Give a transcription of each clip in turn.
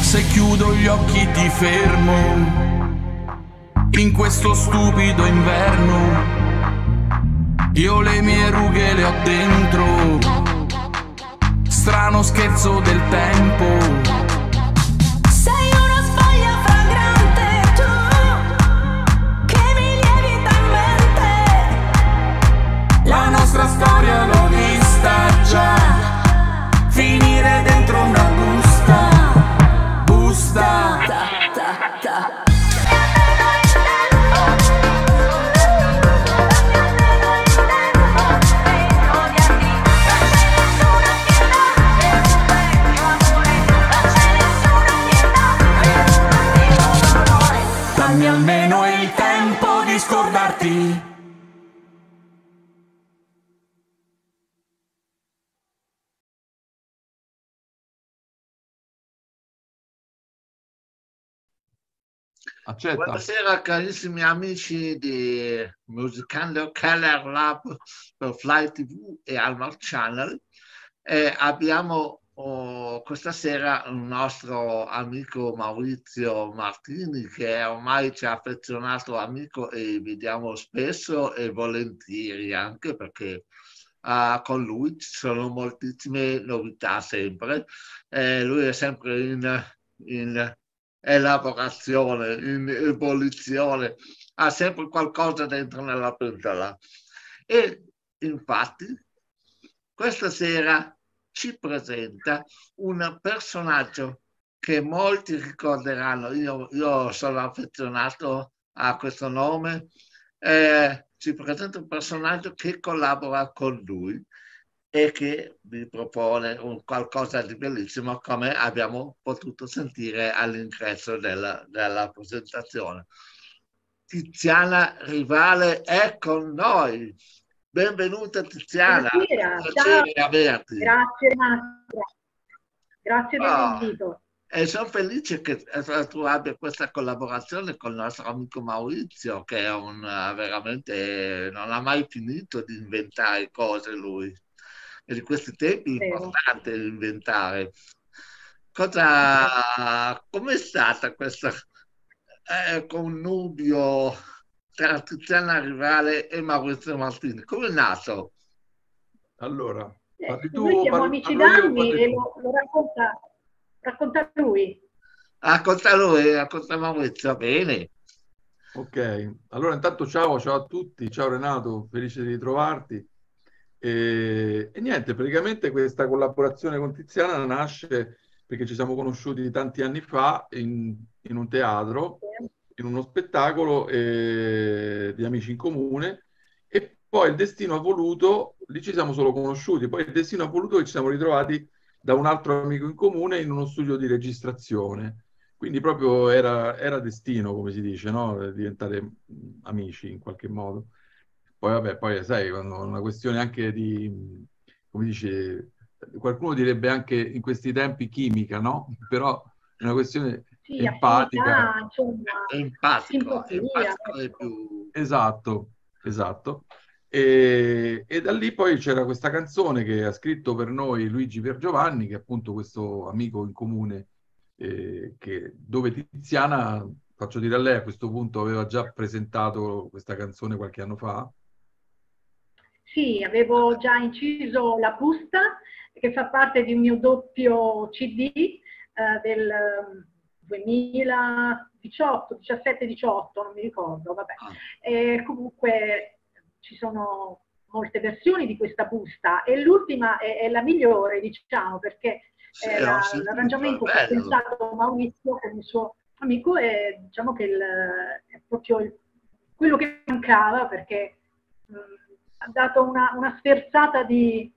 Se chiudo gli occhi ti fermo in questo stupido inverno. Io le mie rughe le ho dentro. Strano scherzo del tempo. Accetta. Buonasera carissimi amici di Musicando Keller Lab per Fly TV e Almar Channel. Eh, abbiamo oh, questa sera un nostro amico Maurizio Martini che ormai ci ha affezionato amico e vediamo spesso e volentieri anche perché ah, con lui ci sono moltissime novità sempre. Eh, lui è sempre in, in elaborazione, in ebollizione, ha sempre qualcosa dentro nella pentola. E infatti questa sera ci presenta un personaggio che molti ricorderanno. Io, io sono affezionato a questo nome. Eh, ci presenta un personaggio che collabora con lui e che vi propone un qualcosa di bellissimo come abbiamo potuto sentire all'ingresso della, della presentazione. Tiziana Rivale è con noi. Benvenuta Tiziana. Buonasera. Grazie Massimo. Grazie Ah. dell'invito. E sono felice che eh, tu abbia questa collaborazione con il nostro amico Maurizio, che è un, eh, veramente non ha mai finito di inventare cose lui. E di questi tempi è importante inventare. Cosa, com'è stata questa eh, connubio tra Tiziana Rivale e Maurizio Martini? Come è nato? Allora, Eh, parli tu noi siamo amici d'anni e lo, lo racconta, racconta lui. Racconta lui, racconta Maurizio, bene. Ok, allora intanto ciao, ciao a tutti, ciao Renato, felice di ritrovarti. E, e niente, praticamente questa collaborazione con Tiziana nasce perché ci siamo conosciuti tanti anni fa in, in un teatro, in uno spettacolo eh, di amici in comune e poi il destino ha voluto, lì ci siamo solo conosciuti, poi il destino ha voluto che ci siamo ritrovati da un altro amico in comune in uno studio di registrazione. Quindi proprio era, era destino, come si dice, no? Diventare amici in qualche modo. Poi vabbè, poi sai, una questione anche di, come dice, qualcuno direbbe anche in questi tempi chimica, no? Però è una questione Sì, empatica. affinità, insomma, È empatico, empatico è più... Esatto, esatto. E, e da lì poi c'era questa canzone che ha scritto per noi Luigi Piergiovanni, che è appunto questo amico in comune, eh, che, dove Tiziana, faccio dire a lei, a questo punto aveva già presentato questa canzone qualche anno fa. Sì, avevo già inciso la busta che fa parte di un mio doppio CD eh, del eh, 2018, 17-18, non mi ricordo, vabbè. Ah. E comunque ci sono molte versioni di questa busta e l'ultima è, è la migliore, diciamo, perché Sì, sentito, l'arrangiamento che ha pensato Maurizio con il suo amico è diciamo che il- è proprio il- quello che mancava perché mh, ha dato una, una sferzata di,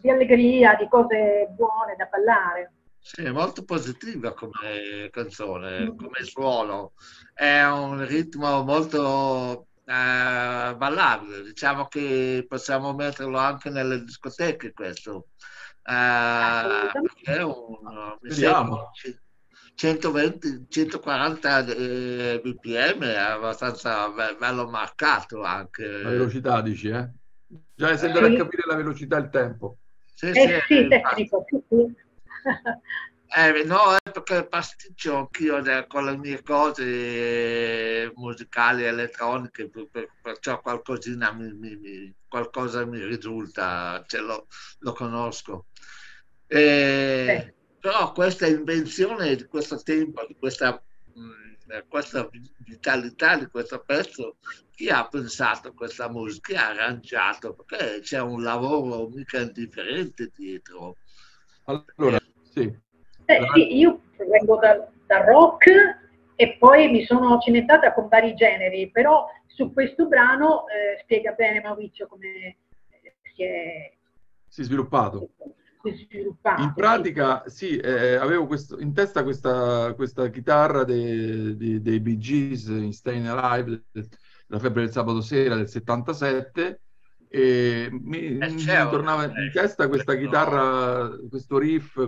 di allegria, di cose buone da ballare. Sì, è molto positiva come canzone, Mm. come suono. È un ritmo molto eh, ballabile. Diciamo che possiamo metterlo anche nelle discoteche questo. Eh, è un, Vediamo. 120, 140 eh, bpm è abbastanza be- bello marcato anche. La velocità dici, eh? Già si andare Sì. a capire la velocità e il tempo. Sì, Eh sì, infatti. tecnico, sì, sì. Eh, no, è perché pasticcio anch'io eh, con le mie cose eh, musicali elettroniche, per- per- perciò qualcosina mi, mi- mi- qualcosa mi risulta, ce l'ho, lo conosco. Eh, Sì. Però questa invenzione di questo tempo, di questa, mh, eh, questa vi- vitalità di questo pezzo, chi ha pensato a questa musica, chi ha arrangiato, perché c'è un lavoro mica indifferente dietro. Allora, sì, Eh, sì, io vengo dal, dal rock e poi mi sono cimentata con vari generi, però su questo brano eh, spiega bene Maurizio come eh, si è, si è sviluppato. Sviluppato. In pratica, sì, eh, avevo questo- in testa questa, questa chitarra de- de- dei Bee Gees in Staying Alive, la febbre del sabato sera del 77, e mi, mi c'è tornava in testa questa chitarra, questo riff,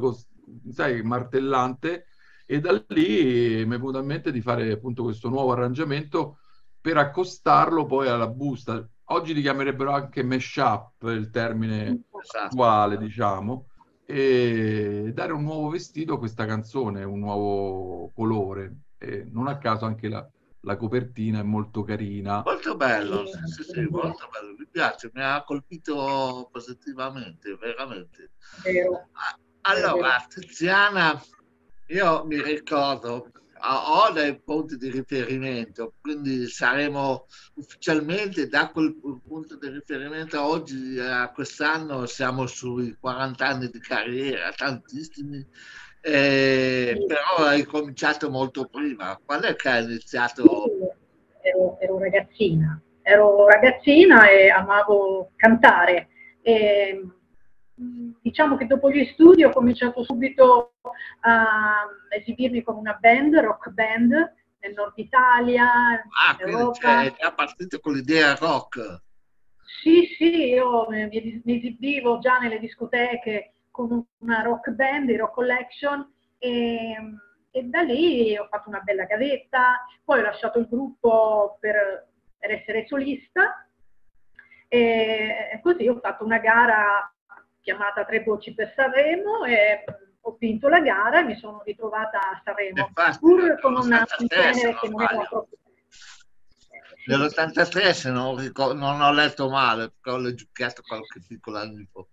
sai, martellante, e da lì mi è venuto in mente di fare appunto questo nuovo arrangiamento per accostarlo poi alla busta. Oggi li chiamerebbero anche mashup, il termine Esatto. attuale, diciamo, e dare un nuovo vestito a questa canzone, un nuovo colore. E non a caso anche la, la copertina è molto carina. Molto bello, sì, sì, sì, molto bello, mi piace, mi ha colpito positivamente, veramente. Vero. Allora, Tiziana, io mi ricordo, ho dei punti di riferimento, quindi saremo ufficialmente da quel punto di riferimento a oggi, a quest'anno, siamo sui 40 anni di carriera, tantissimi, eh, però hai cominciato molto prima. Quando è che hai iniziato? Ero, ero ragazzina, ero ragazzina e amavo cantare. E, mh, diciamo che dopo gli studi ho cominciato subito a esibirmi con una band, rock band, nel nord Italia, Ah, in quindi cioè, già partito con l'idea rock. Sì, sì, io mi, mi esibivo già nelle discoteche con una rock band, i Rock Collection, e, e da lì ho fatto una bella gavetta, poi ho lasciato il gruppo per, per essere solista e così ho fatto una gara chiamata Tre Voci per Sanremo e ho vinto la gara e mi sono ritrovata a Sanremo, pur con una, un nell'83, se genere che non era proprio... Sì. Nell'83, se non, ricor- non ho letto male, perché ho leggiucchiato qualche piccola info.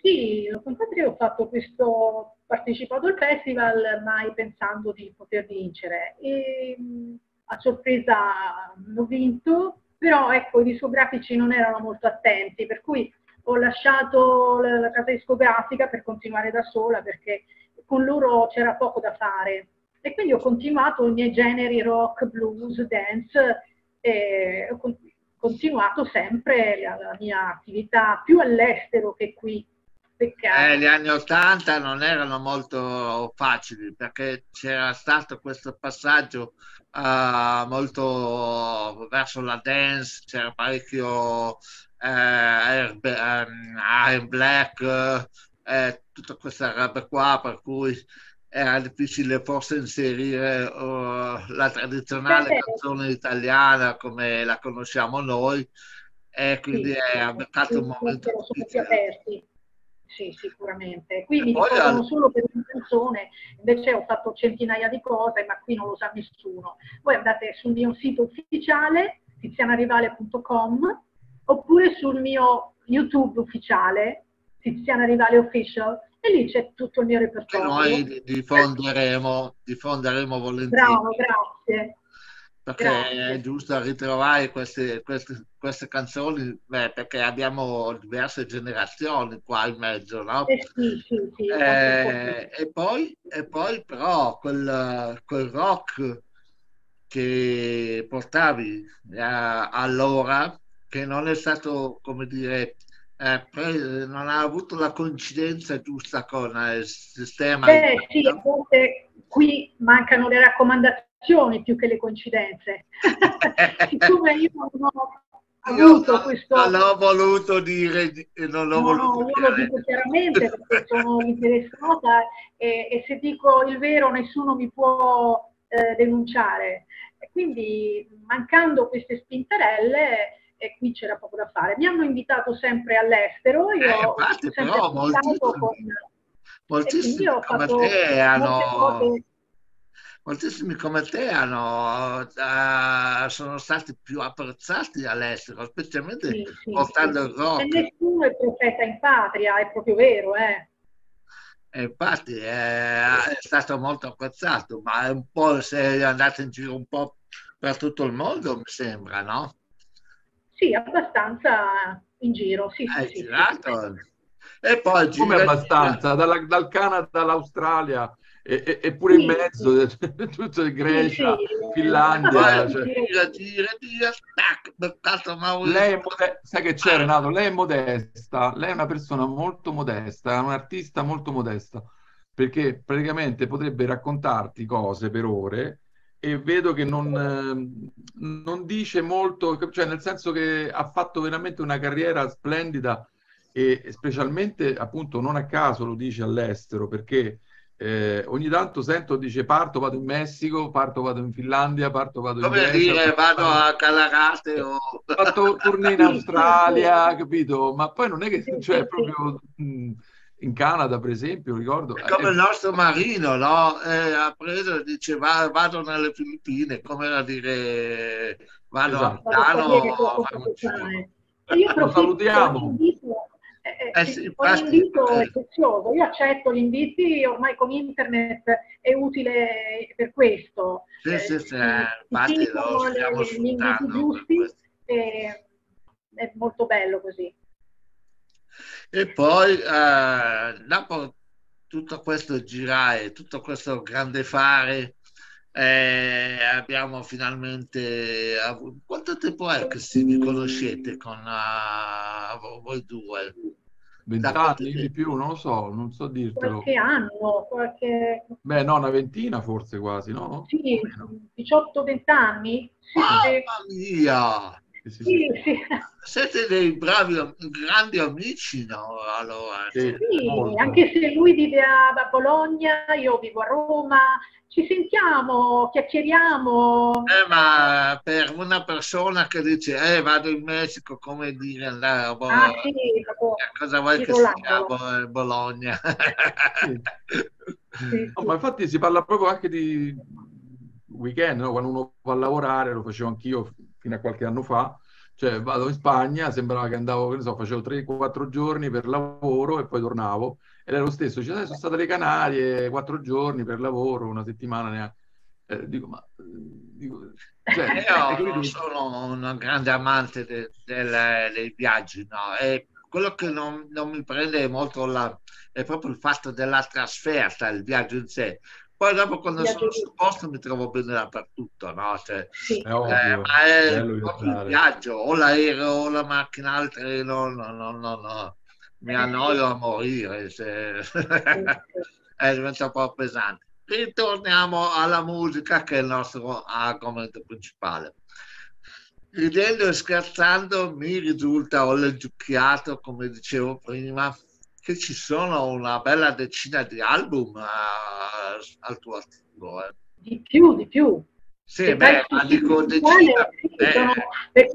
Sì, nell'83 ho fatto questo, partecipato al festival mai pensando di poter vincere e mh, a sorpresa hanno vinto, però ecco i discografici non erano molto attenti, per cui ho lasciato la, la casa discografica per continuare da sola perché con loro c'era poco da fare e quindi ho continuato i miei generi rock, blues, dance e ho con- continuato sempre la, la mia attività più all'estero che qui. Eh, gli anni 80 non erano molto facili perché c'era stato questo passaggio eh, molto verso la dance, c'era parecchio Iron Black, eh, tutta questa roba qua, per cui era difficile forse inserire eh, la tradizionale Beh, canzone italiana come la conosciamo noi e quindi Sì, è beccato un sì, momento sono più difficile. aperti. Sì, sicuramente. Qui E mi ricordano al- solo per una canzone, invece ho fatto centinaia di cose, ma qui non lo sa nessuno. Voi andate sul mio sito ufficiale, tizianarivale.com, oppure sul mio YouTube ufficiale, Tiziana Rivale Official, e lì c'è tutto il mio repertorio. noi diffonderemo, diffonderemo volentieri Bravo, grazie. perché grazie. è giusto ritrovare queste, queste, queste canzoni beh, perché abbiamo diverse generazioni qua in mezzo no? Eh sì, sì, sì, Eh, e, poi, e poi però quel, quel rock che portavi eh, allora che non è stato come dire eh, pre- non ha avuto la coincidenza giusta con eh, il sistema Beh, sì, a volte qui mancano le raccomandazioni più che le coincidenze. Siccome io non ho avuto non, questo... non l'ho voluto dire, di- non l'ho No, voluto io lo dico chiaramente perché sono interessata e, e se dico il vero nessuno mi può eh, denunciare. Quindi mancando queste spintarelle, e qui c'era poco da fare. Mi hanno invitato sempre all'estero, io Eh, ho infatti, sempre però, moltissimi- con... e Moltissimi ho come te hanno, cose moltissimi come te hanno, eh, sono stati più apprezzati all'estero, specialmente Sì, sì, portando il sì. E rock. nessuno è profeta in patria, è proprio vero, eh. E infatti eh, è stato molto apprezzato, ma è un po' sei andato in giro un po' per tutto il mondo, mi sembra, no? Sì, abbastanza in giro, sì, sì, Hai sì, sì. girato. E poi Come gira- abbastanza, dalla- dal Canada all'Australia e, e- e pure in Sì, mezzo, tutto in Grecia, Sì, sì, Finlandia. cioè. gira, gira, gira, tac, beccato Maurizio. Lei è mode- sai che c'è Renato? Lei è modesta, lei è una persona molto modesta, è un artista molto modesta, perché praticamente potrebbe raccontarti cose per ore e vedo che non, ehm, non dice molto, cioè nel senso che ha fatto veramente una carriera splendida e specialmente appunto non a caso lo dice all'estero, perché eh, ogni tanto sento dice parto, vado in Messico, parto, vado in Finlandia, parto, vado in Come Grecia, dire, vado a Calarate o... ho fatto tournée in Australia, capito? Ma poi non è che, cioè, proprio mh, in Canada, per esempio, ricordo. È come eh, il nostro marino, no? Eh, ha preso e dice va- vado nelle Filippine, come a dire vado Esatto. a Milano a cosa fare un giro. fare. E Io Lo salutiamo. eh, eh, Eh sì, sì, un infatti, invito eh. è prezioso. Io accetto gli inviti, ormai con internet è utile per questo. Sì, Eh, sì, sì, si- eh, infatti lo stiamo gli inviti sfruttando. giusti è molto bello così. E poi, eh, dopo tutto questo girare, tutto questo grande fare, eh, abbiamo finalmente avuto... Quanto tempo è che si vi conoscete con vo- voi due? Vent'anni di più, non lo so, non so dirtelo. Qualche anno, qualche... Beh, no, una ventina forse quasi, no? Sì, O meno. 18-20 anni. Sì, Mamma mia! Sì, sì. Siete dei bravi, grandi amici, no? Allora, Sì. Sì, Molto. anche se lui vive a a Bologna, io vivo a Roma, ci sentiamo, chiacchieriamo. Eh, ma per una persona che dice, eh, vado in Messico, come dire, andare a Bologna. Ah sì, proprio Cosa vuoi che sia l'angolo. Bo- Bologna? Sì. Sì, No, ma infatti si parla proprio anche di weekend, no? Quando uno va a lavorare, lo facevo anch'io fino a qualche anno fa, cioè vado in Spagna, sembrava che andavo, che ne so, facevo 3-4 giorni per lavoro e poi tornavo, ed era lo stesso, cioè, sono stato alle Canarie 4 giorni per lavoro, una settimana neanche. Eh, dico, ma... eh, dico, cioè, Io capito? non sono un grande amante de- del- dei viaggi, no? E quello che non, non mi prende molto la- è proprio il fatto della trasferta, il viaggio in sé. Poi dopo quando sono sul posto mi trovo bene dappertutto, no? Cioè, Sì. È ovvio, eh, ma è il viaggio, o l'aereo, o la macchina, il treno, no, no, no, no. Mi annoio a morire, se- eh, diventa un po' pesante. Ritorniamo alla musica che è il nostro argomento principale. Ridendo e scherzando mi risulta, ho leggiucchiato, come dicevo prima, che ci sono una bella decina di album eh, al tuo attivo. eh. Di più, di più. Sì, Se beh, vai su ma dico decina. sì, eh,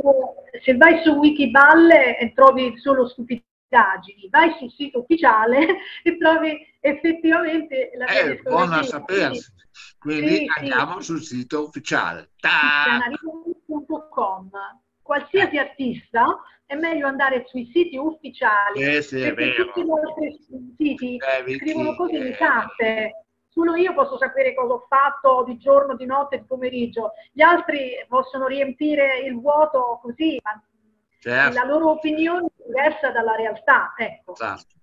sono- se vai su Wikiballe e trovi solo stupidaggini, vai sul sito ufficiale e trovi effettivamente la è buono a discografia. sapersi. Quindi Sì, sì. andiamo sul sito ufficiale. Ta-. Qualsiasi artista è meglio andare sui siti ufficiali Eh sì, perché tutti gli altri siti Eh, scrivono cose eh, esatte. Solo io posso sapere cosa ho fatto di giorno, di notte, di pomeriggio. Gli altri possono riempire il vuoto così, ma certo. la loro opinione è diversa dalla realtà. Ecco. Esatto.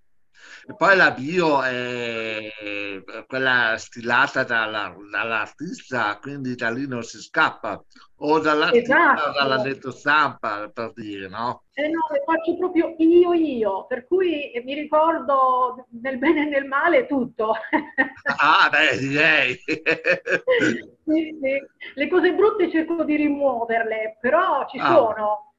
E poi la bio è quella stilata dalla- dall'artista, quindi da lì non si scappa, o dall'artista Esatto. o dalla netto stampa, per dire, no? Eh no, le faccio proprio io io, per cui eh, mi ricordo nel bene e nel male tutto. Ah, beh, direi. Sì, sì. Le cose brutte cerco di rimuoverle, però ci Ah. sono.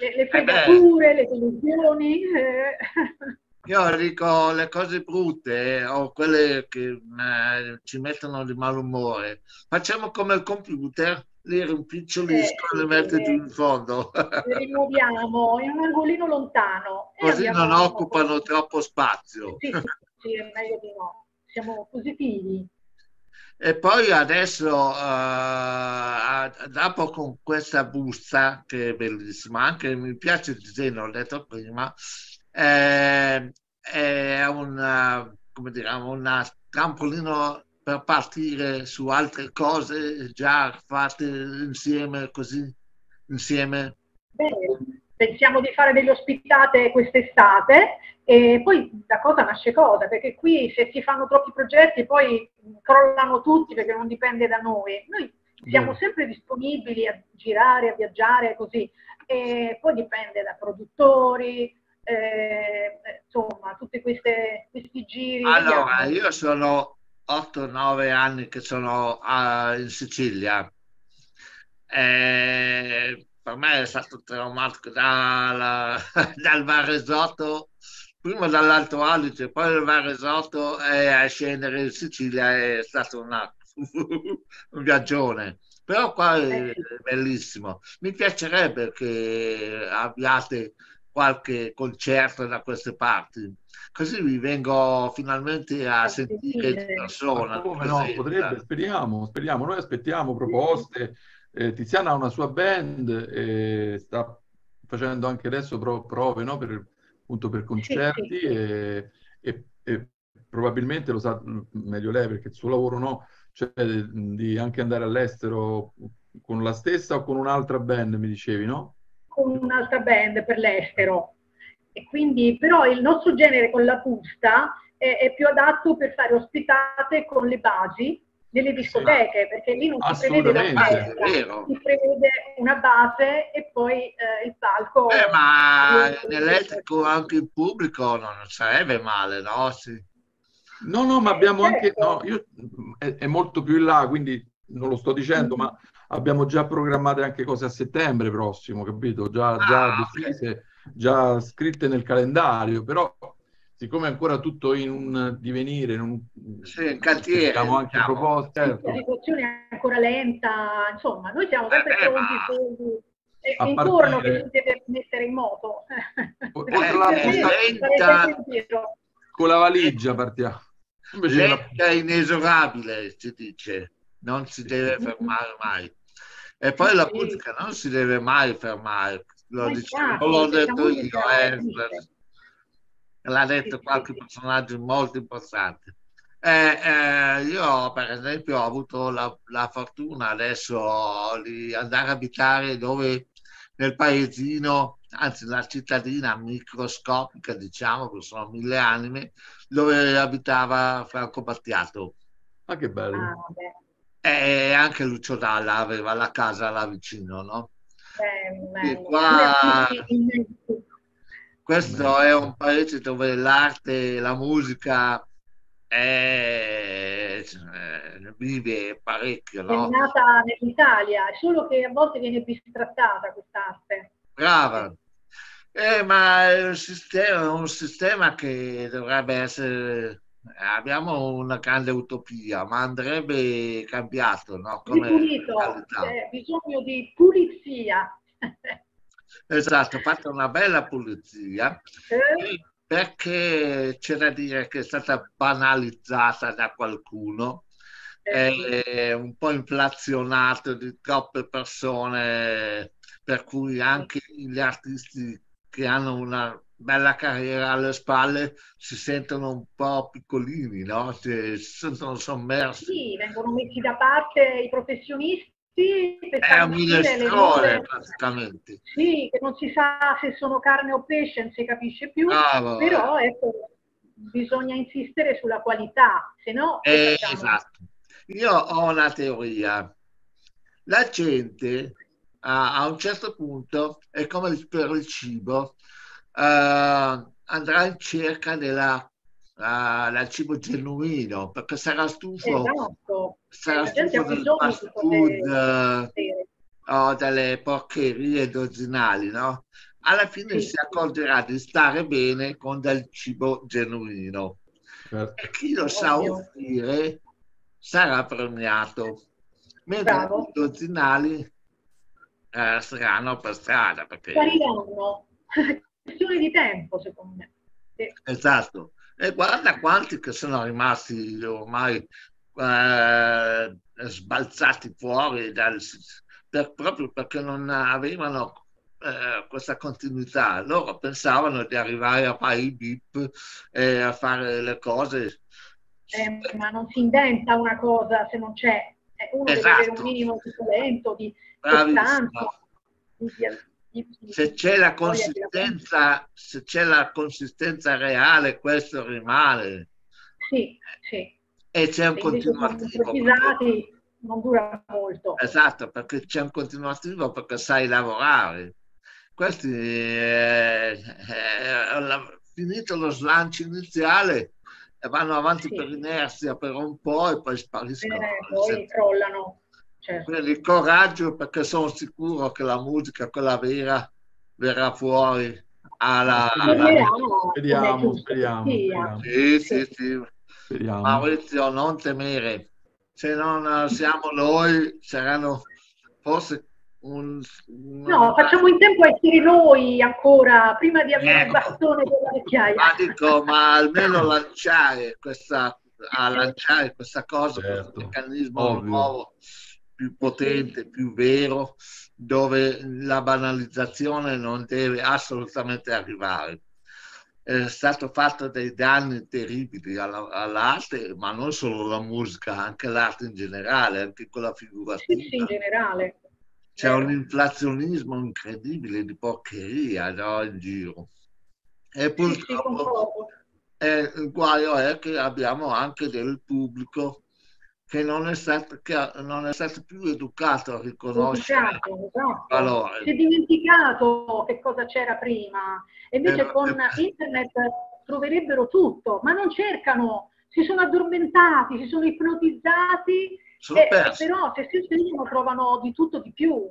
le, le fregature, le delusioni. eh. Io dico le cose brutte eh, o quelle che eh, ci mettono di malumore. Facciamo come il computer, li rimpicciolisco e Eh, li metto eh, giù in fondo. Le rimuoviamo in un angolino lontano. e Così non occupano troppo spazio. Sì, sì, è meglio di no. Siamo positivi. E poi adesso, eh, dopo con questa busta, che è bellissima, anche mi piace il disegno, l'ho detto prima, eh, è un, come dire, un trampolino per partire su altre cose già fatte insieme, così, insieme. Bene, pensiamo di fare delle ospitate quest'estate e poi da cosa nasce cosa, perché qui se si fanno troppi progetti poi crollano tutti perché non dipende da noi. Noi siamo Vero. sempre disponibili a girare, a viaggiare così, e poi dipende da produttori, eh, insomma, tutti queste, questi giri. Allora, io sono 8-9 anni che sono ah, in Sicilia. E per me è stato traumatico dalla- dal Varesotto, prima dall'Alto Adige, poi dal Varesotto e a scendere in Sicilia è stato una- un viaggione. Però qua è Eh bellissimo. Mi piacerebbe che abbiate qualche concerto da queste parti. Così vi vengo finalmente a sentire di persona. Come no, potrebbe, speriamo, speriamo. Noi aspettiamo proposte. Eh, Tiziana ha una sua band e sta facendo anche adesso pro- prove, no, per, appunto per concerti. E, e- e probabilmente lo sa meglio lei perché il suo lavoro no, cioè di anche andare all'estero con la stessa o con un'altra band, mi dicevi, no? Con un'altra band per l'estero. E quindi, però il nostro genere con la busta è, è più adatto per fare ospitate con le basi nelle discoteche, perché lì non si prevede È vero. si prevede una base e poi eh, il palco. Eh, ma Eh, in elettrico anche il pubblico non sarebbe male, no? Sì. No, no, ma Eh, abbiamo anche, certo. no, io, è, è molto più in là, quindi non lo sto dicendo, Mm. ma abbiamo già programmate anche cose a settembre prossimo, capito? Già, già Ah, decise, già scritte nel calendario, però siccome è ancora tutto in un divenire, in un, Sì, in cantiere, abbiamo anche diciamo. proposte, certo. La situazione è ancora lenta, insomma, noi siamo sempre Eh, pronti ma- su- e A intorno partire- che si deve mettere in moto. Perché busta sarete lenta- in con la valigia partiamo. Invece la- Lenta inesorabile, si dice, non si deve fermare mai. E poi la musica non si deve mai fermare, lo dicevo, non l'ho detto io, eh, l'ha detto qualche personaggio molto importante. Eh, eh, io, per esempio, ho avuto la, la fortuna adesso di andare a abitare dove nel paesino, anzi la cittadina microscopica, diciamo, che sono mille anime, dove abitava Franco Battiato. Ah, che bello. Ah. E anche Lucio Dalla aveva la casa là vicino, no? Bello. qua-. Questo è un paese dove l'arte e la musica è- eh, vive parecchio, È no? nata nell'Italia, è solo che a volte viene bistrattata quest'arte. Brava. Eh, ma è un sistema, è un sistema che dovrebbe essere... Abbiamo una grande utopia, ma andrebbe cambiato, no? Come mentalità. c'è bisogno di pulizia. Esatto, fatta una bella pulizia. Eh, perché c'è da dire che è stata banalizzata da qualcuno, eh, è un po' inflazionato di troppe persone, per cui anche gli artisti che hanno una bella carriera alle spalle si sentono un po' piccolini, no? Si sentono sommersi. Sì, vengono messi da parte i professionisti È un minestrone praticamente. Sì, che non si sa se sono carne o pesce, non si capisce più, Bravo. però ecco, bisogna insistere sulla qualità, se no Eh, esatto. Io ho una teoria. La gente a, a un certo punto è come per il cibo, andrà in cerca della, eh, del cibo genuino perché sarà stufo, Esatto. sarà stufo del fast food. eh, o delle porcherie dozzinali, no? Alla fine Sì. si accorgerà di stare bene con del cibo genuino Certo. e chi lo sa offrire sarà premiato, mentre Bravo. i dozzinali eh, saranno per strada perché Spariranno. Questione di tempo, secondo me. Sì. Esatto. E guarda quanti che sono rimasti ormai eh, sbalzati fuori dal, per- proprio perché non avevano eh, questa continuità. Loro pensavano di arrivare a fare i bip e a fare le cose. Eh, ma non si inventa una cosa se non c'è. Uno deve Esatto. avere un minimo di talento, di- di- Se c'è la consistenza, se c'è la consistenza reale, questo rimane. Sì, sì. E c'è un continuativo. perché- non dura molto. Esatto, perché c'è un continuativo perché sai lavorare. Questi, eh, eh, la- finito lo slancio iniziale, eh, vanno avanti Sì. per inerzia per un po' e poi spariscono. Eh, poi crollano. Certo. Quindi coraggio perché sono sicuro che la musica, quella vera, verrà fuori alla... alla- Speriamo, speriamo, speriamo. Sì, sì, sì. Speriamo. Maurizio, non temere. Se non eh, siamo noi, saranno forse un... No, facciamo in tempo a essere noi ancora, prima di avere il Ecco. bastone della vecchiaia. Ma dico, ma almeno lanciare questa, a lanciare questa cosa, Certo, questo meccanismo ovvio. nuovo, più potente, più vero, dove la banalizzazione non deve assolutamente arrivare. È stato fatto dei danni terribili alla- all'arte, ma non solo la musica, anche l'arte in generale, anche quella Sì, sì, in generale. C'è un inflazionismo incredibile di porcheria no, in giro. E Sì, sì, purtroppo concordo. eh, il guaio è che abbiamo anche del pubblico che non è stato, che non è stato più educato a riconoscere Educato, esatto. valore. Si è dimenticato che cosa c'era prima. E invece Eh, con eh. internet troverebbero tutto, ma non cercano, si sono addormentati, si sono ipnotizzati, Sono e, persi. però se si svegliano trovano di tutto di più.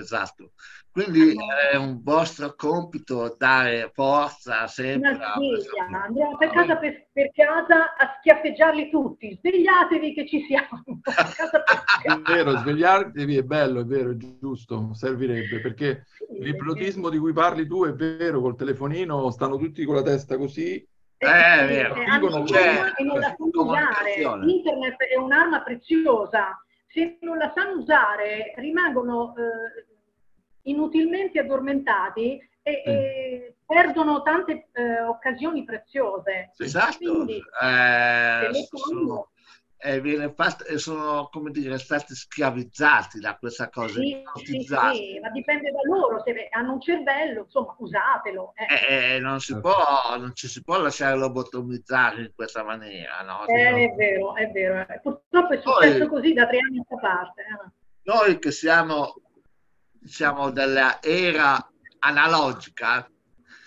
Eh, Esatto. Quindi è un vostro compito dare forza sempre una a sveglia, pubblico. andiamo per casa per, per casa a schiaffeggiarli tutti, svegliatevi che ci siamo. È vero, svegliarti è bello, è vero, è giusto, servirebbe perché Sì, l'ipnotismo di cui parli tu è vero, col telefonino stanno tutti con la testa così. Eh, è sì, vero. eh, hanno Dicono un'arma che- e non la sanno usare. Internet è un'arma preziosa. Se non la sanno usare, rimangono eh, inutilmente addormentati e, e perdono tante eh, occasioni preziose. Esatto. Quindi, Eh, sono, fanno- e viene fat- e sono, come dire, stati schiavizzati da questa cosa, Sì, sì, sì, ma dipende da loro. Se hanno un cervello, insomma, usatelo. eh. Eh, eh, non, si può, non ci si può lasciare lobotomizzare in questa maniera, no? Eh, è vero, è vero. Purtroppo è Poi- successo così da tre anni a questa parte. eh. Noi che siamo, diciamo, della era analogica,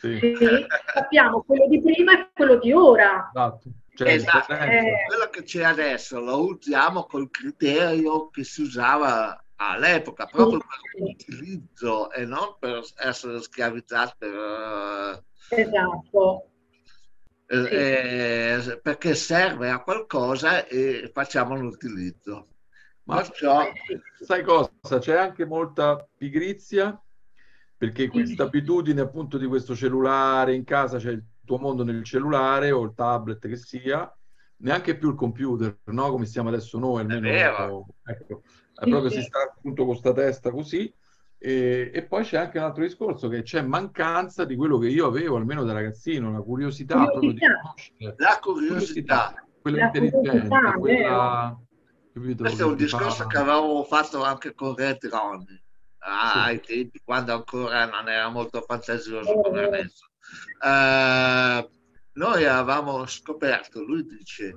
Sì, Sì, sappiamo quello di prima e quello di ora. esatto. C'è Esatto. Eh. quello che c'è adesso lo usiamo col criterio che si usava all'epoca, proprio per l'utilizzo e non per essere schiavizzati per, Esatto. eh, Sì. eh, perché serve a qualcosa e facciamo l'utilizzo. Ma Eh, sai cosa? C'è anche molta pigrizia perché questa abitudine appunto di questo cellulare in casa, c'è il tuo mondo nel cellulare o il tablet che sia, neanche più il computer, no? Come siamo adesso noi, almeno vero. ecco, Sì, proprio sì. si sta appunto con sta testa così. E, e poi c'è anche un altro discorso che c'è mancanza di quello che io avevo almeno da ragazzino, la curiosità, proprio di Curiosità. conoscere, la curiosità, quella La curiosità, quella capito, questo è un discorso fa- che avevamo fatto anche con Red Ronnie ah, Sì. ai tempi quando ancora non era molto fantasioso Eh, come adesso. Eh, noi avevamo scoperto, lui dice,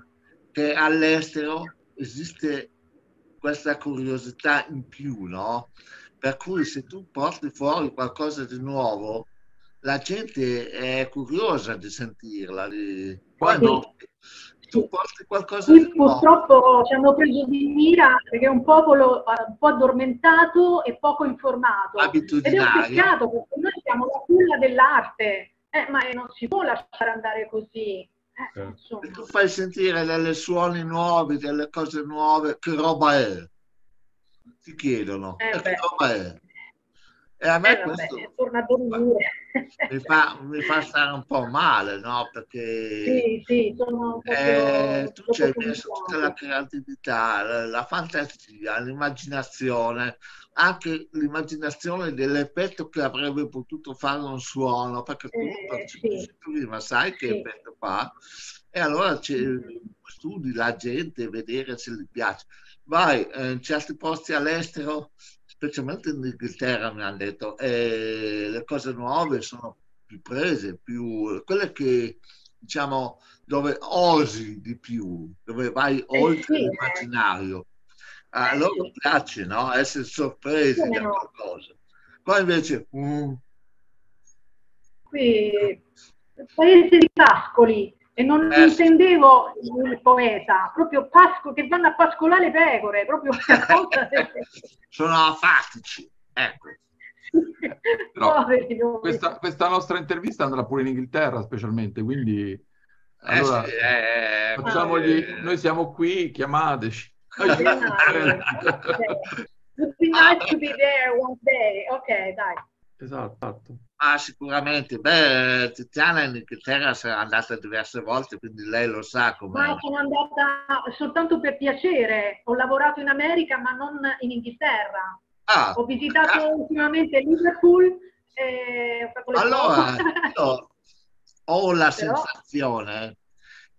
che all'estero esiste questa curiosità in più, no? Per cui se tu porti fuori qualcosa di nuovo, la gente è curiosa di sentirla. Di... Poi Quando- tu porti qualcosa di purtroppo ci hanno preso di mira perché è un popolo eh, un po' addormentato e poco informato. Ed è un peccato perché noi siamo la culla dell'arte, eh, ma non si può lasciare andare così. Eh, Certo. insomma. E tu fai sentire delle suoni nuovi, delle cose nuove, che roba è? Ti chiedono, Eh "E che roba è? E a me Eh, vabbè, questo torna a dormire. mi fa, mi fa stare un po' male, no? Perché Sì, sì, sono eh, tu ci hai messo tutta la creatività, la, la fantasia, l'immaginazione, anche l'immaginazione dell'effetto che avrebbe potuto fare un suono, perché tu Eh, percepisci sì. prima, sai che Sì. effetto fa, e allora studi la gente, vedere se gli piace. Vai, eh, in certi posti all'estero, specialmente in Inghilterra, mi hanno detto, eh, le cose nuove sono più prese, più quelle che diciamo dove osi di più, dove vai oltre sì, eh. l'immaginario. A Eh, loro sì. piace, no? Essere sorpresi Come da no? qualcosa. Qua invece, mm, Qui, paese di pascoli, e non Eh. intendevo il poeta, proprio pasco, che vanno a pascolare le pecore, proprio sono afatici, ecco. Però. Questa, questa nostra intervista andrà pure in Inghilterra specialmente, quindi Eh allora sì, eh, facciamogli, eh, noi siamo qui, chiamateci. Ok. Would be nice to be there one day. Ok, dai. Esatto, esatto. Ah, sicuramente. Beh, Tiziana in Inghilterra sarà andata diverse volte, quindi lei lo sa come. Ma sono andata soltanto per piacere. Ho lavorato in America, ma non in Inghilterra. Ah, Ho visitato ultimamente Liverpool. E ho fatto le allora, io ho la Però- sensazione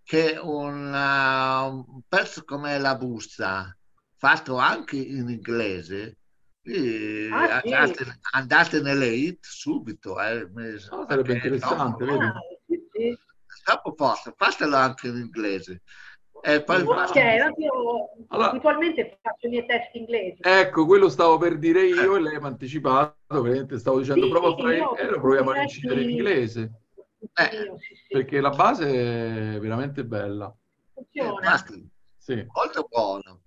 che un, uh, un pezzo come La Busta, fatto anche in inglese, eh, Ah, sì. andate, andate nelle hit subito. Eh, Ah, sarebbe interessante, dopo- vedi? Ah, sì, sì. Dopo forse, fatelo anche in inglese. E poi Ok, io Allora- abitualmente faccio i miei testi inglesi. Ecco, quello stavo per dire io e lei mi ha anticipato, stavo dicendo Sì, prova a fare io- e lo proviamo a incidere in inglese, Eh, Io, sì, sì. perché la base è veramente bella. Funziona. infatti, Sì. molto buono.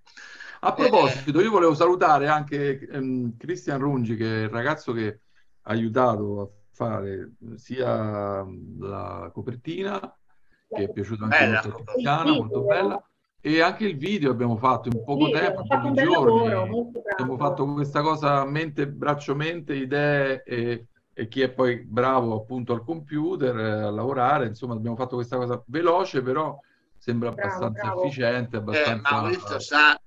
A proposito, io volevo salutare anche ehm, Christian Rungi, che è il ragazzo che ha aiutato a fare sia la copertina, che è piaciuta anche Bella molto a. Tiziana, molto bella, e anche il video abbiamo fatto in poco Sì, tempo, in pochi giorni. Abbiamo fatto questa cosa mente, braccio, mente, idee e, e chi è poi bravo appunto al computer, eh, a lavorare, insomma abbiamo fatto questa cosa veloce, però sembra Bravo, abbastanza bravo. efficiente, Eh, abbastanza... Maurizio sa co- co-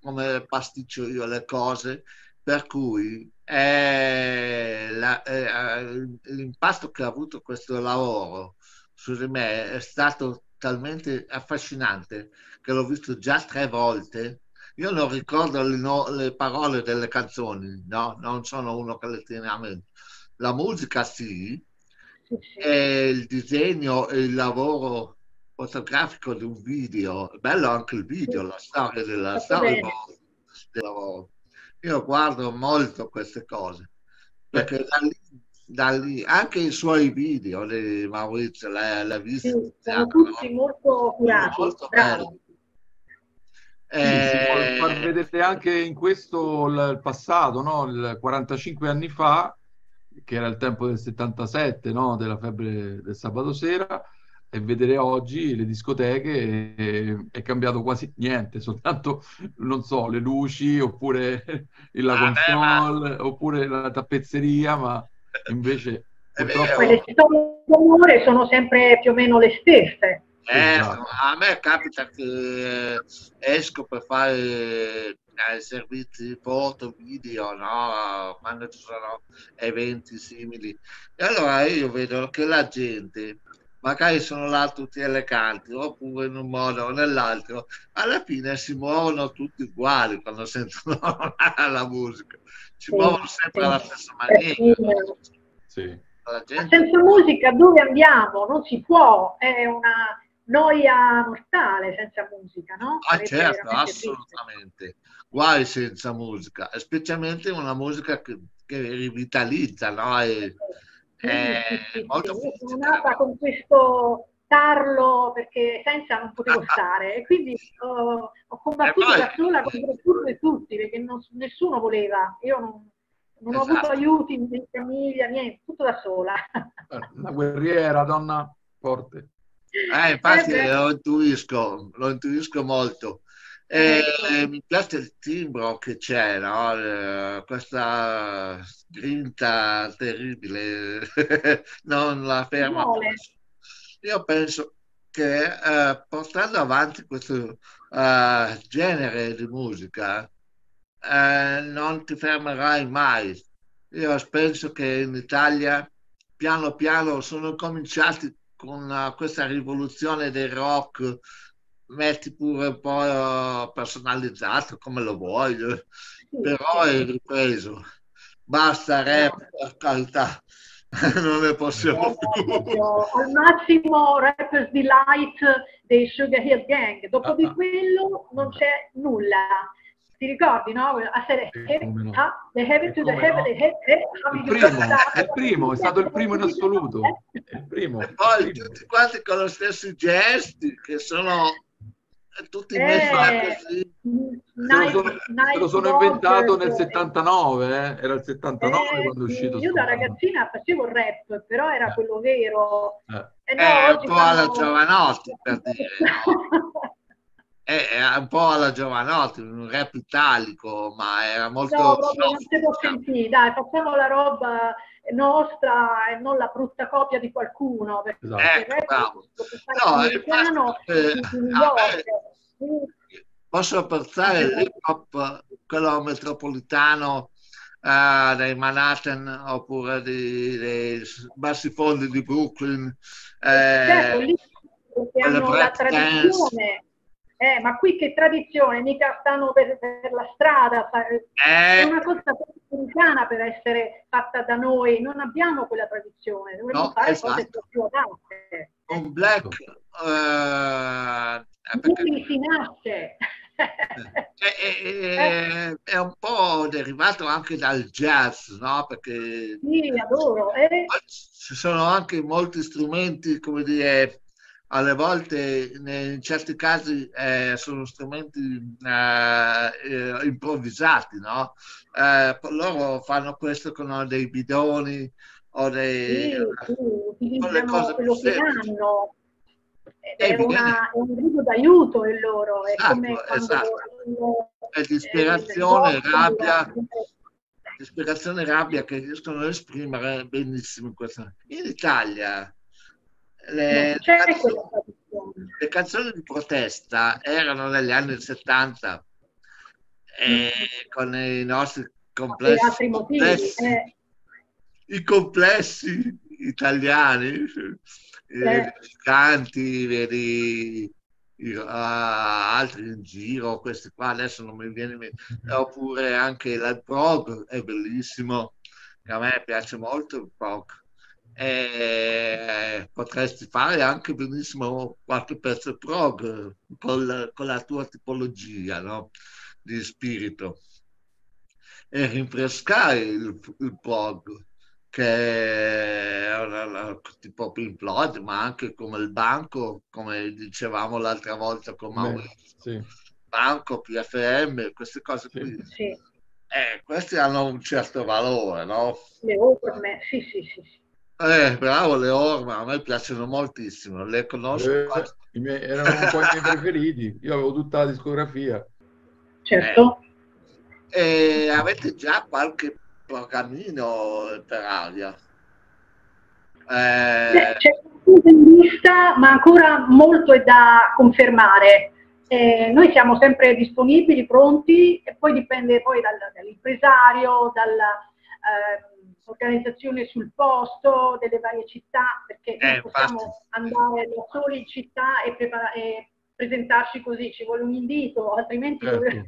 come pasticcio io le cose, per cui eh, la- eh, l'impasto che ha avuto questo lavoro su di me è stato talmente affascinante che l'ho visto già tre volte. Io non ricordo le, no- le parole delle canzoni, no? Non sono uno che le tiene a mente. La musica sì. e il disegno e il lavoro fotografico di un video, bello anche il video, la storia della storia bene. del lavoro. Io guardo molto queste cose, perché da lì, da lì- anche i suoi video di Maurizio, l'ha, l'ha visto, Sì, sono no? tutti molto curati, Molto bravi. belli. Sì, si Eh, far vedere anche in questo il, il passato, no? Il 45 anni fa, che era il tempo del 77, no? Della febbre del sabato sera, e vedere oggi le discoteche eh, è cambiato quasi niente, soltanto, non so, le luci, oppure la Vabbè, ma- console, oppure la tappezzeria, ma invece purtroppo... vero. Poi le storie d'amore sono sempre più o meno le stesse. Eh, Esatto. a me capita che esco per fare eh, servizi foto, video, no? quando ci sono eventi simili. E allora io vedo che la gente, magari sono là tutti eleganti, oppure in un modo o nell'altro, alla fine si muovono tutti uguali quando sentono la musica. Si Sì, muovono sempre sì. alla stessa sì, maniera. Sì. Gente senza musica dove andiamo? Non si può, è una noia mortale senza musica, no? Ah, Sarebbe certo, veramente triste. assolutamente. Guai senza musica, specialmente una musica che, che rivitalizza, no? E- Sì, sì, molto sì. Io sono nata con questo portarlo perché senza non potevo stare e quindi ho, ho combattuto poi- da sola contro tutto e tutti perché non- nessuno voleva, io non, non ho avuto Esatto. aiuti in famiglia, niente, tutto da sola. Una guerriera, donna forte. Eh, infatti Eh, lo intuisco, lo intuisco molto. E, e mi piace il timbro che c'è, no? Eh, Questa grinta terribile, non la ferma. Io penso che eh, portando avanti questo eh, genere di musica eh, non ti fermerai mai. Io penso che in Italia piano piano sono cominciati con eh, questa rivoluzione del rock, metti pure un po' eh, personalizzato come lo Sì, però è ripreso. Basta rap, carità, non ne possiamo più. Al massimo Rappers Delight dei Sugar Hill Gang. Dopo di Ah, ah. quello non c'è nulla. Ti ricordi, no? A serie Sì, no. the heavy to the how Il primo, è primo, è stato il primo in assoluto. È il primo. E poi il primo. tutti quanti con lo stesso gesti che sono tutti Eh, messi là così. Lo sono, se lo sono inventato nel 79, eh? era il 79 Eh, quando è uscito. Io da ragazzina facevo il rap, però era Eh. quello vero. Eh. No, È un oggi po' alla fanno- Giovanotti, per dire, È, è un po' alla Giovanotti, un rap italico, ma era molto... No, proprio non soft, si può sentire, dai, facciamo la roba nostra e non la brutta copia di qualcuno, perché Esatto. il Ecco, bravo. No, eh, di New a York. me- Posso apprezzare l'hip hop, quello metropolitano eh, dei Manhattan oppure di- dei bassi fondi di Brooklyn. eh, Certo, lì hanno la tradizione. Eh, ma qui che tradizione? Mica stanno per, per la strada, fa- è eh, una cosa americana per essere fatta da noi, non abbiamo quella tradizione, dovremmo No, fare esatto. cose più adatte. un black eh, perché si nasce. è, è- è un po' derivato anche dal jazz, no? Perché Sì, adoro. Eh, ci sono anche molti strumenti, come dire, alle volte in certi casi eh, sono strumenti eh, eh, improvvisati, no? Eh, loro fanno questo con dei bidoni o dei... sì, sì, con le cose più che semplici. Eh, È, viene- una, è un grido d'aiuto il loro, è Esatto, come esatto. hanno, È eh, l'ispirazione, il rabbia, bosco, l'ispirazione e rabbia che riescono ad esprimere benissimo in questa. In Italia le, canzoni, le canzoni di protesta erano negli anni 70 e con i nostri complessi, complessi- eh. i complessi italiani, eh, canti, vedi i- ah, altri in giro, questi qua adesso non mi viene in mente, oppure anche il prog è bellissimo, che a me piace molto il prog. E potresti fare anche benissimo qualche pezzo prog col- con la tua tipologia no? di spirito e rinfrescare il, il prog che è una- una- tipo Pink Floyd ma anche come il banco come dicevamo l'altra volta con Beh, Maurizio sì. banco, PFM queste cose Sì. qui Sì, eh, questi hanno un certo valore no? le orme, sì, sì, sì. Eh, bravo le orme, a me piacciono moltissimo, le conosco. Eh, miei- erano un po' i miei preferiti. Io avevo tutta la discografia. Certo. E avete già qualche programmino per aria? Eh, c'è qualcosa in lista, ma ancora molto è da confermare. Eh, noi siamo sempre disponibili, pronti, e poi dipende poi dal- dall'impresario, dall'organizzazione sul posto, delle varie città, perché Eh, non possiamo infatti. andare da soli in città e, prepara- e presentarci così, ci vuole un invito, altrimenti... Certo.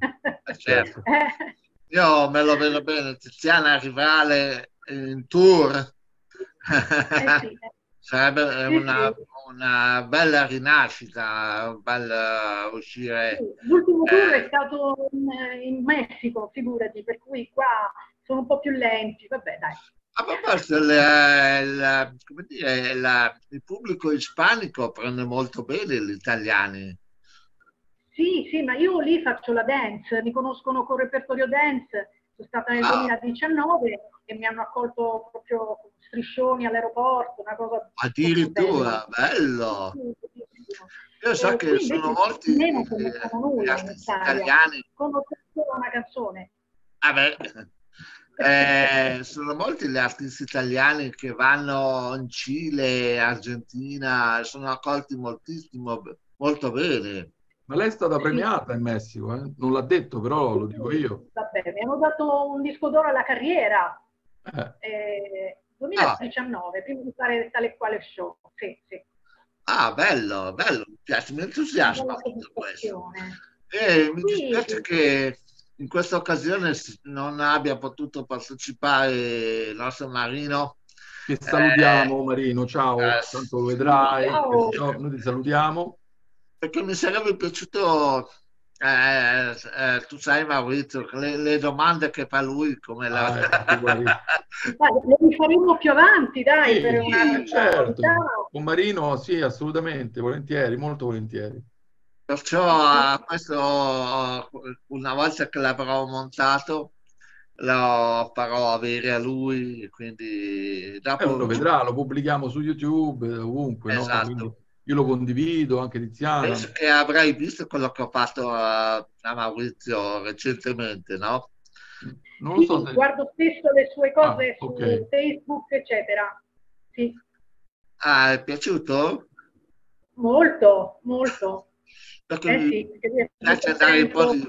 certo. Eh, Io me lo vedo bene, Tiziana Rivale in tour. eh sì, eh. Sarebbe Sì, una, sì. una bella rinascita, un bel eh, uscire. Sì, L'ultimo tour Eh. è stato in, in Messico, figurati, per cui qua sono un po' più lenti, vabbè dai. A proposito, il, il- come dire, il- pubblico ispanico prende molto bene gli italiani. Sì, sì, ma io lì faccio la dance, mi conoscono con il repertorio dance, sono stata nel Ah. 2019 e mi hanno accolto proprio striscioni all'aeroporto, una cosa Addirittura, bello. sì. Io so Eh, che sono molti meno eh, italiani. Conosco solo una canzone. Vabbè, eh, sono molti gli artisti italiani che vanno in Cile, Argentina, sono accolti moltissimo, molto bene. Ma lei è stata premiata in Messico, eh? Non l'ha detto, però lo dico io. Vabbè, mi hanno dato un disco d'oro alla carriera, Eh, eh, 2019, prima di fare tale e quale show. Sì, sì. Ah, bello, bello, mi piace, mi entusiasma tutto questo. soddisfazione. E mi dispiace che in questa occasione non abbia potuto partecipare il nostro Marino. Che salutiamo Marino, ciao, eh, tanto lo vedrai. ciao. Ciao, Noi ti salutiamo. perché mi sarebbe piaciuto, eh, eh, tu sai Maurizio, le, le domande che fa lui, come la... Ah, ecco. Dai, lo rifaremo più avanti, dai, Sì, per una certo. Ciao. Con Marino, sì, assolutamente, volentieri, molto volentieri. Perciò eh, questo, una volta che l'avrò montato, lo farò avere a lui, quindi Eh, dopo... lo vedrà, lo pubblichiamo su YouTube, ovunque, no? Esatto. Quindi io lo condivido, anche Tiziana. Penso che avrai visto quello che ho fatto a, a Maurizio recentemente, no? Non lo Sì, so se... guardo spesso le sue cose Ah, su ok. Facebook, eccetera. Sì, Ah, è piaciuto? molto, molto. Perché Eh mi sì, è piace molto dare un po' di,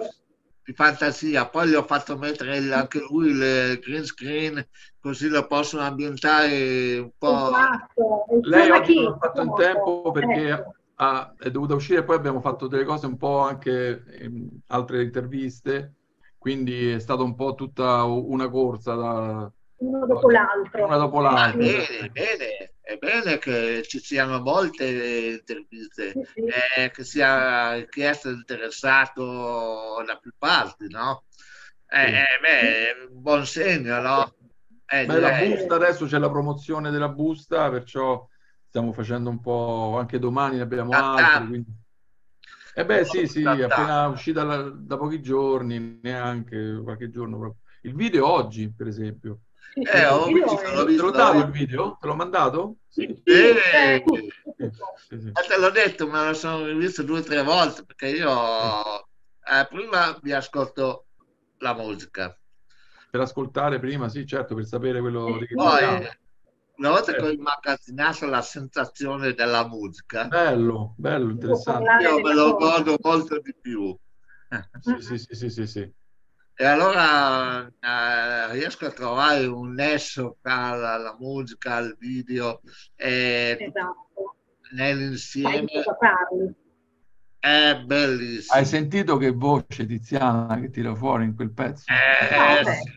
di fantasia. Poi gli ho fatto mettere il- anche lui il green screen, così lo possono ambientare un po'. Esatto. Lei oggi non ha fatto in tempo perché Ecco. ah, è dovuta uscire, poi abbiamo fatto delle cose un po' anche in altre interviste, quindi è stata un po' tutta una corsa da uno dopo l'altro. una dopo Ma l'altra. bene, bene, è bene che ci siano molte interviste, eh, che sia richiesto interessato da più parti, no? Eh, eh, beh, è un buon segno, no? Eh, Beh, la busta adesso c'è la promozione della busta, perciò stiamo facendo un po', anche domani ne abbiamo Ah, altri. ah. Quindi... Eh beh, sì, sì, Ah, appena uscita la- da pochi giorni, neanche qualche giorno proprio. Il video oggi, per esempio. Eh, ho io- visto, l'ho Te l'ho visto. dato il video? Te l'ho mandato? Sì. Sì, Eh, eh, Sì, sì. Eh, te l'ho detto, me lo sono rivisto due o tre volte perché io eh, prima vi ascolto la musica, Per ascoltare prima, sì, certo, per sapere quello di che poi parliamo. una volta che Eh. ho immagazzinato la sensazione della musica, Bello, bello, interessante. io me lo godo molto di più. Sì, sì, sì, sì, sì, sì. E allora eh, riesco a trovare un nesso tra la, la musica, il video e Esatto. Nell'insieme è bellissimo. Hai sentito che voce Tiziana che tira fuori in quel pezzo? Eh, sì.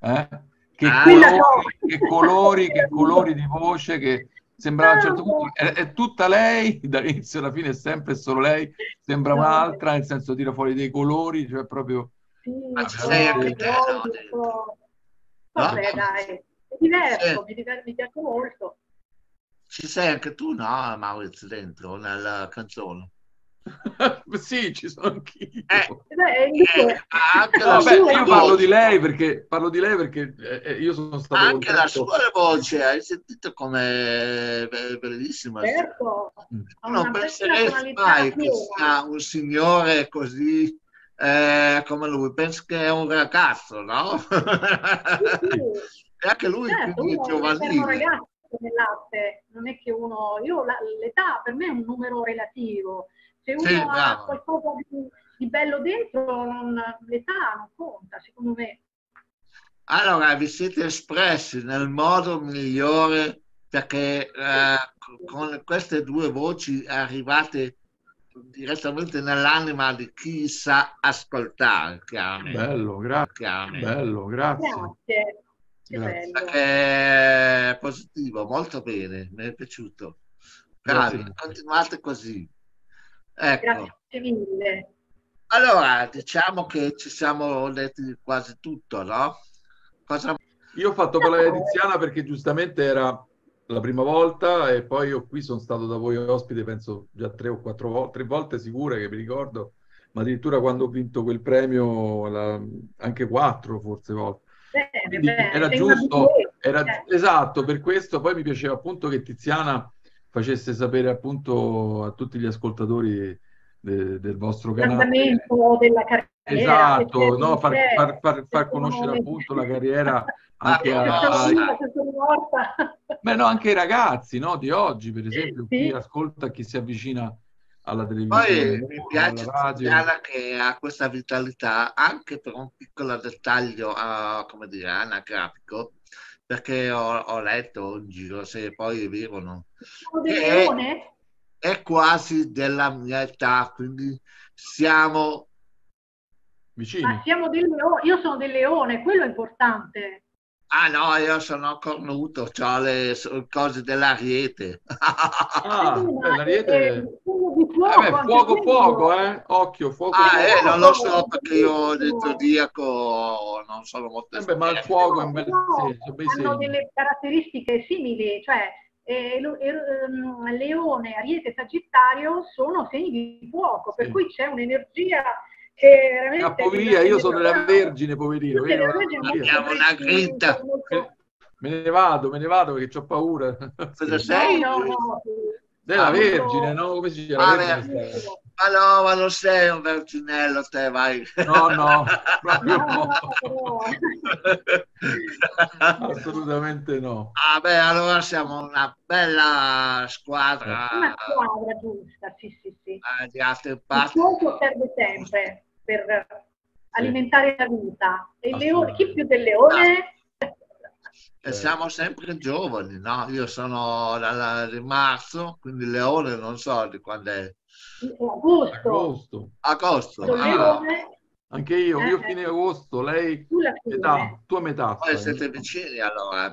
Eh? Che, Ah. colori, che colori, che colori di voce che sembrava a un certo punto è, è tutta lei, dall'inizio alla fine è sempre solo lei, sembra un'altra, nel senso tira fuori dei colori, cioè proprio Ma ci poi sei anche te, no? po'- No? Vabbè, dai, è diverso, Sì. mi, diver- mi piace molto. Ci sei anche tu, no, Maurizio, dentro nella canzone? sì, ci sono anch'io. Eh, è- dico, Eh, anche No, la vabbè, sua io parlo di lei perché parlo di lei perché eh, eh, io sono stato anche la contento. sua voce, hai sentito come è bellissima? certo, una non penseresti tonalità mai che sia un signore così eh, come lui, penso che è un ragazzo, no? Sì, sì. e anche lui Certo, quindi è uno essere un giovanile. ragazzo nell'arte, non è che uno, io la- l'età per me è un numero relativo, se uno Sì, ha bravo. qualcosa di, di bello dentro, non- l'età non conta, secondo me. Allora, vi siete espressi nel modo migliore perché eh, con queste due voci arrivate direttamente nell'anima di chi sa ascoltare, chiaramente. Bello, grazie, bello, grazie. Grazie, che Grazie. Perché è positivo, molto bene, mi è piaciuto. Bravi, Grazie. continuate così. Ecco, Grazie mille. allora diciamo che ci siamo detti quasi tutto, no? Cosa... Io ho fatto parlare Tiziana perché giustamente era la prima volta e poi io qui sono stato da voi ospite, penso già tre o quattro volte, tre volte sicure che mi ricordo, ma addirittura quando ho vinto quel premio, la- anche quattro forse volte. Quindi bene, era giusto, era esatto, per questo poi mi piaceva appunto che Tiziana facesse sapere appunto a tutti gli ascoltatori de- del vostro canale. l'andamento della carriera. Esatto, no, far, far- far- far conoscere appunto la carriera anche a, ai- beh, no, anche ai ragazzi no, di oggi, per esempio, Sì. chi ascolta, chi si avvicina alla televisione, Poi mi piace. Tiziana che ha questa vitalità anche per un piccolo dettaglio, ah, come dire, anagrafico, perché ho, ho letto in giro, se poi è vero no, Eh, leone? è quasi della mia età, quindi siamo... Vicini. Ma siamo del leone, io sono del leone, quello è importante. Ah no, io sono cornuto, ho le cose dell'ariete. Ah, ma l'ariete... è- è fuoco di fuoco, Vabbè, fuoco, fuoco, eh? Occhio, fuoco, Ah, fuoco. eh, non lo so perché io ho detto diaco, non sono molto Eh beh, ma il esperto. fuoco è un bel No, senso, hanno segni. delle caratteristiche simili, cioè eh, lo- eh, ehm, Leone, Ariete e Sagittario sono segni di fuoco, per Sì. cui c'è un'energia che veramente... Scappo via, io sono della Vergine, poverino. Io-. Abbiamo una grinta. Me ne vado, me ne vado perché ho paura. Cosa Sì. sei? No, no. Della Ah, Vergine, no? Come si dice? La Ah, Vergine Ma no, ma non sei un verginello te, vai. No, no, proprio No, Assolutamente no. Ah beh, allora siamo una bella squadra Una squadra giusta, sì, sì, sì. eh, di altre Il parti. fuoco serve sempre per alimentare la vita. E il leone, chi più del Ah. leone? E siamo sempre giovani, no? Io sono dalla- di marzo, quindi leone non so di quando è. Agosto. Agosto. Agosto. Ah, Anche io, io Eh, fine agosto, lei metà, tua metà. poi siete vicini allora.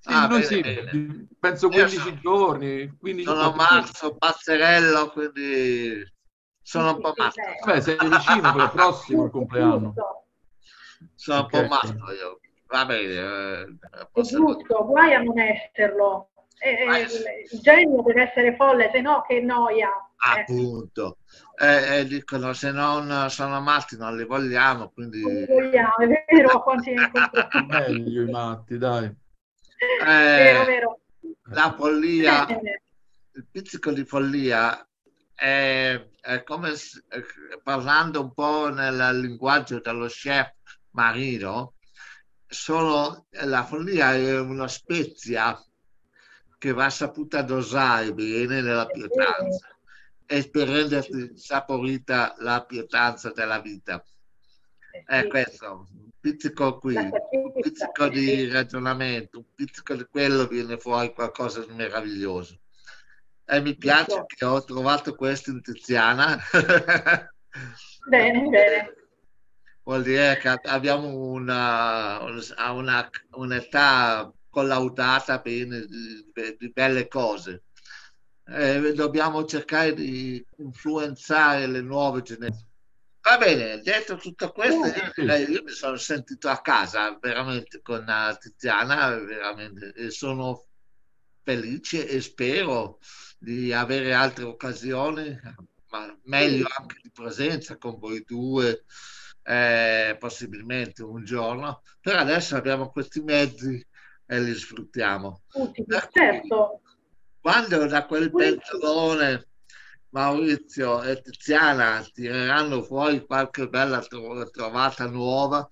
Sì, Ah, noi bene, sì, bene. di- penso Io 15 sono- giorni. 15 Sono no, marzo, pazzerello, quindi sono un po' matto. Vabbè, sei vicino, per il prossimo il compleanno. Sono un po' matto io. Va bene. eh, È giusto, guai a non esserlo. Eh, eh, il genio deve essere folle, se no che noia. Eh, Appunto. Eh, eh, dicono se non sono matti non li vogliamo, quindi non vogliamo, è vero, quanti. Meglio i matti, dai. eh, Vero, vero. la follia, Bene. il pizzico di follia è, è come eh, parlando un po' nel linguaggio dello chef marino, sono, la follia è una spezia che va saputa dosare bene nella pietanza e per renderti saporita la pietanza della vita. È questo, un pizzico qui, un pizzico di ragionamento, un pizzico di quello viene fuori qualcosa di meraviglioso. E mi piace che ho trovato questo in Tiziana. Bene, bene. Vuol dire che abbiamo una, una, un'età collaudata bene di, di belle cose. Eh, dobbiamo cercare di influenzare le nuove generazioni. Va bene, detto tutto questo, io, direi- io mi sono sentito a casa veramente con eh, Tiziana, veramente, e sono felice e spero di avere altre occasioni, ma meglio anche di presenza con voi due, eh, possibilmente un giorno. Per adesso abbiamo questi mezzi e li sfruttiamo. Cui- certo. Quando da quel pentolone Maurizio e Tiziana tireranno fuori qualche bella tro- trovata nuova,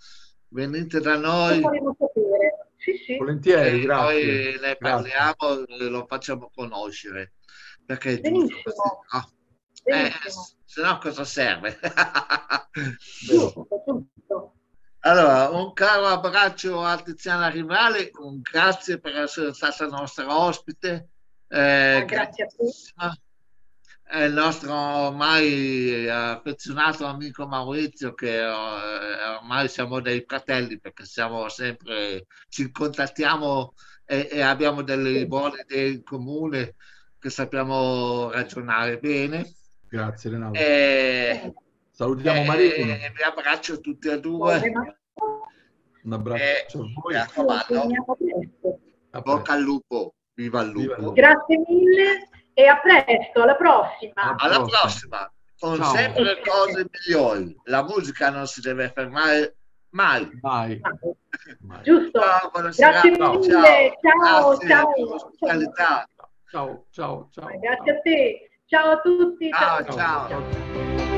venite da Lo noi faremo sapere. Sì, sì. Volentieri, e grazie. noi ne Grazie. parliamo e lo facciamo conoscere. Perché è giusto Benissimo. così, no? Eh, se no cosa serve? Giusto, giusto. Allora, un caro abbraccio a Tiziana Rivali, un grazie per essere stata nostra ospite. Eh, Ah, grazie a te. gratissima. È il nostro ormai affezionato amico Maurizio, che eh, ormai siamo dei fratelli perché siamo sempre, ci contattiamo e, e abbiamo delle buone idee in comune che sappiamo ragionare bene. Grazie Renato. E, Salutiamo e- Marino. e vi abbraccio tutti e due. Un abbraccio Eh, a voi. mi raccomando, bocca al lupo, viva il lupo. Grazie mille e a presto, alla prossima. Alla prossima. con Ciao. sempre le cose migliori. La musica non si deve fermare mai. Mai, mai. Giusto? Ciao. Grazie mille, ciao, Grazie ciao. per l'ospitalità. Ciao, ciao, ciao. Grazie a te. Ciao a tutti. Ciao, ciao. ciao. ciao.